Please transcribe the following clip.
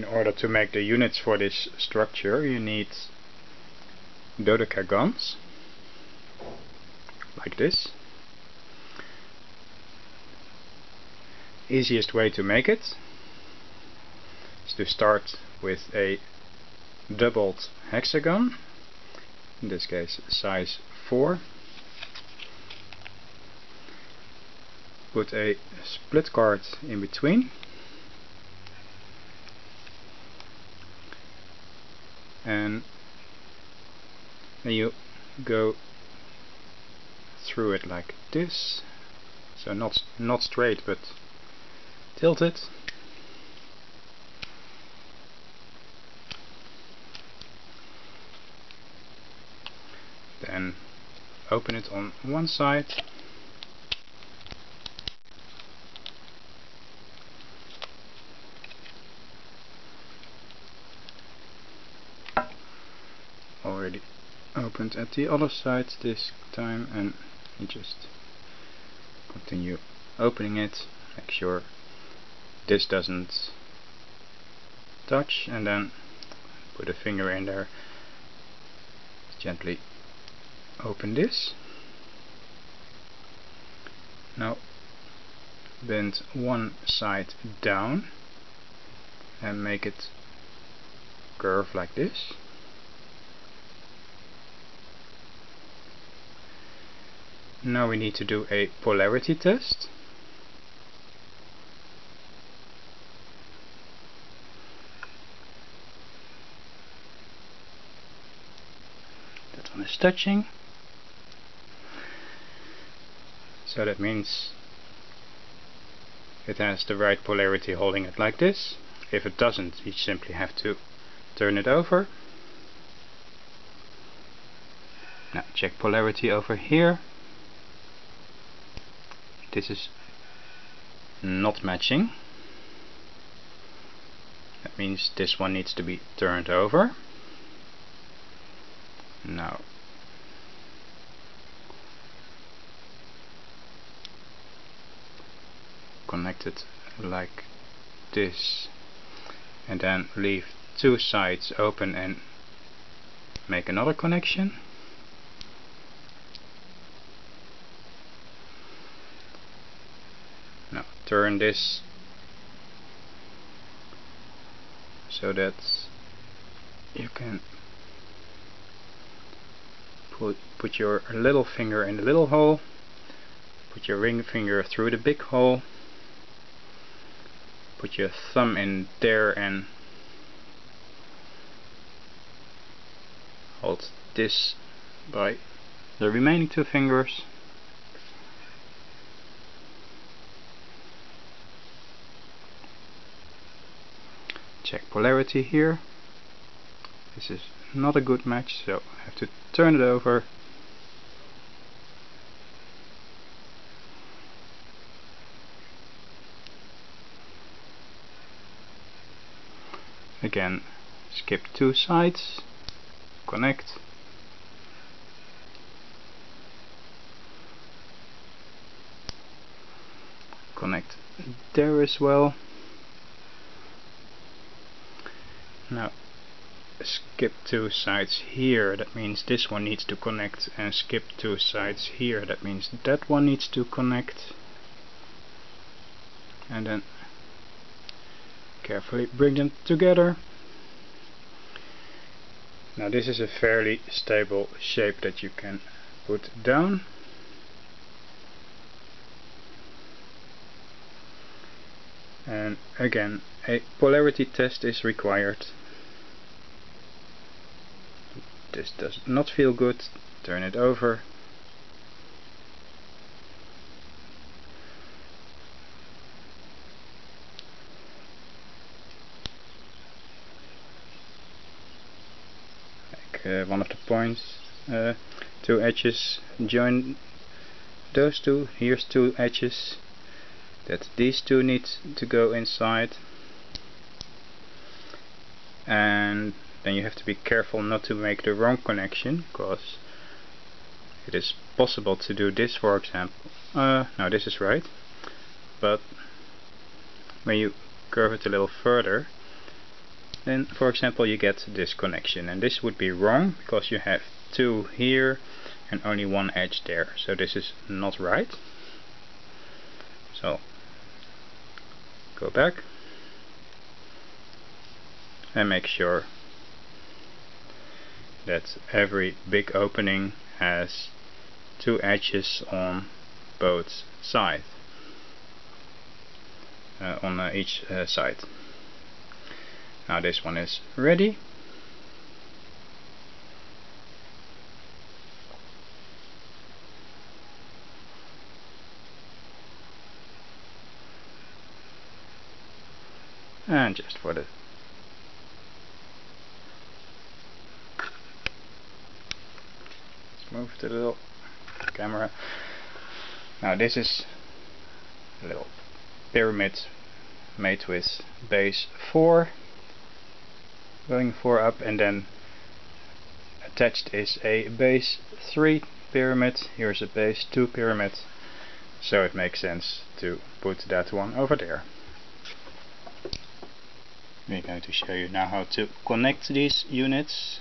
in order to make the units for this structure you need dodecagons like this. Easiest way to make it is to start with a doubled hexagon in this case size 4 put a split card in between and then you go through it like this. So not not straight but tilted then open it on one side at the other side this time and you just continue opening it make sure this doesn't touch and then put a finger in there. Gently open this. Now bend one side down and make it curve like this now we need to do a polarity test. That one is touching. So that means it has the right polarity holding it like this. If it doesn't you simply have to turn it over. Now check polarity over here this is not matching. That means this one needs to be turned over. Now connect it like this and then leave two sides open and make another connection now turn this so that you can put, put your little finger in the little hole put your ring finger through the big hole put your thumb in there and hold this by the remaining two fingers check polarity here. This is not a good match so I have to turn it over. Again skip two sides. Connect. Connect there as well now skip two sides here that means this one needs to connect and skip two sides here that means that one needs to connect and then carefully bring them together. Now this is a fairly stable shape that you can put down. And again, a polarity test is required. This does not feel good, turn it over. Uh, one of the points uh, two edges. Join those two. Here's two edges that these two need to go inside. And then you have to be careful not to make the wrong connection because it is possible to do this for example. Uh, no this is right. But when you curve it a little further then for example you get this connection. And this would be wrong because you have two here and only one edge there. So this is not right. So go back and make sure that every big opening has two edges on both sides uh, on uh, each uh, side. Now this one is ready. And just for the move the little. Camera. Now this is a little pyramid made with base 4 going 4 up and then attached is a base 3 pyramid. Here's a base 2 pyramid. So it makes sense to put that one over there. We're going to show you now how to connect these units